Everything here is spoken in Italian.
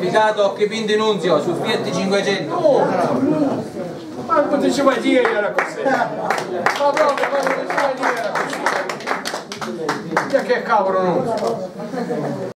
certificato che vi denunzio su Fiat 500. Oh, ma poteva dire era così. Ma proprio, non diceva dire era così. Che cavolo non so.